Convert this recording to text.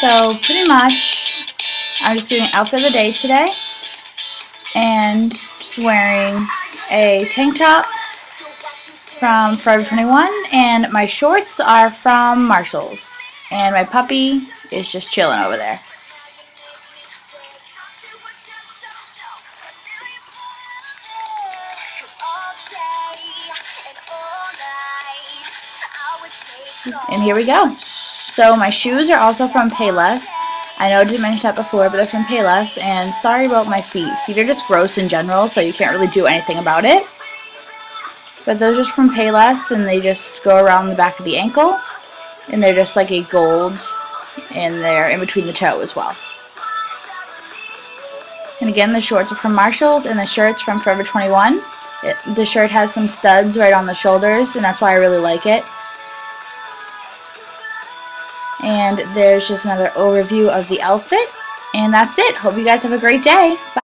So pretty much, I'm just doing outfit of the day today, and just wearing a tank top from Forever 21, and my shorts are from Marshalls, and my puppy is just chilling over there. And here we go. So my shoes are also from Payless. I know I didn't mention that before, but they're from Payless. And sorry about my feet. Feet are just gross in general, so you can't really do anything about it. But those are just from Payless, and they just go around the back of the ankle. And they're just like a gold, and they're in between the toe as well. And again, the shorts are from Marshalls, and the shirt's from Forever 21. It, the shirt has some studs right on the shoulders, and that's why I really like it. And there's just another overview of the outfit. And that's it. Hope you guys have a great day. Bye.